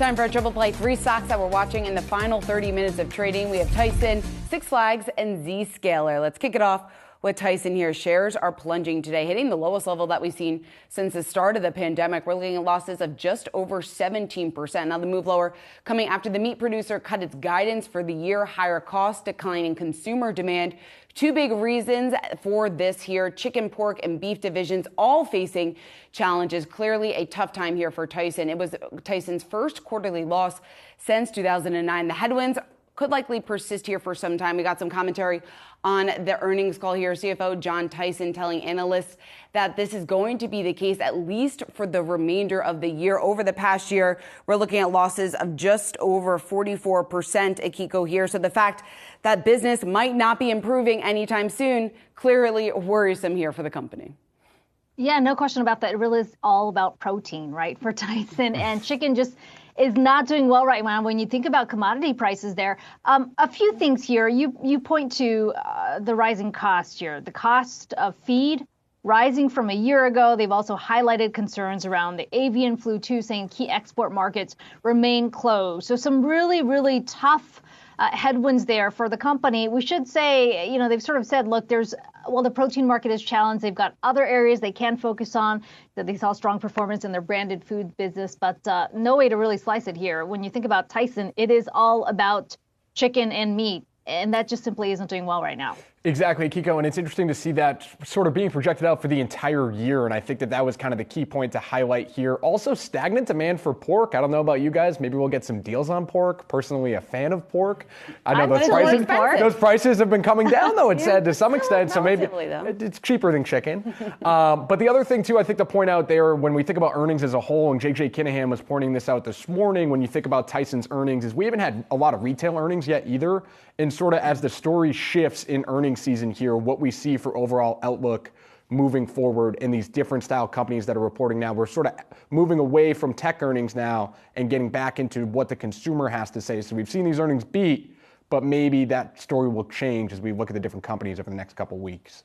time for a triple play. Three stocks that we're watching in the final 30 minutes of trading. We have Tyson, Six Flags, and Zscaler. Let's kick it off with Tyson here. Shares are plunging today, hitting the lowest level that we've seen since the start of the pandemic. We're looking at losses of just over 17%. Now, the move lower coming after the meat producer cut its guidance for the year, higher cost, declining consumer demand. Two big reasons for this here chicken, pork, and beef divisions all facing challenges. Clearly, a tough time here for Tyson. It was Tyson's first quarterly loss since 2009. The headwinds could likely persist here for some time. We got some commentary on the earnings call here. CFO John Tyson telling analysts that this is going to be the case at least for the remainder of the year. Over the past year, we're looking at losses of just over 44% Akiko here. So the fact that business might not be improving anytime soon clearly worrisome here for the company. Yeah, no question about that. It really is all about protein, right, for Tyson. And chicken just is not doing well right now when you think about commodity prices there. Um, a few things here. You, you point to uh, the rising cost here. The cost of feed rising from a year ago. They've also highlighted concerns around the avian flu, too, saying key export markets remain closed. So some really, really tough uh, headwinds there for the company. We should say, you know, they've sort of said, look, there's, well, the protein market is challenged. They've got other areas they can focus on. That they saw strong performance in their branded food business, but uh, no way to really slice it here. When you think about Tyson, it is all about chicken and meat, and that just simply isn't doing well right now. Exactly, Kiko, and it's interesting to see that sort of being projected out for the entire year, and I think that that was kind of the key point to highlight here. Also, stagnant demand for pork. I don't know about you guys. Maybe we'll get some deals on pork. Personally, a fan of pork. I know those prices. Those prices have been coming down, though. It yeah, said to some extent, so maybe though. it's cheaper than chicken. um, but the other thing too, I think to point out there, when we think about earnings as a whole, and JJ Kinahan was pointing this out this morning, when you think about Tyson's earnings, is we haven't had a lot of retail earnings yet either, and sort of as the story shifts in earnings season here, what we see for overall outlook moving forward in these different style companies that are reporting now. We're sort of moving away from tech earnings now and getting back into what the consumer has to say. So we've seen these earnings beat, but maybe that story will change as we look at the different companies over the next couple weeks.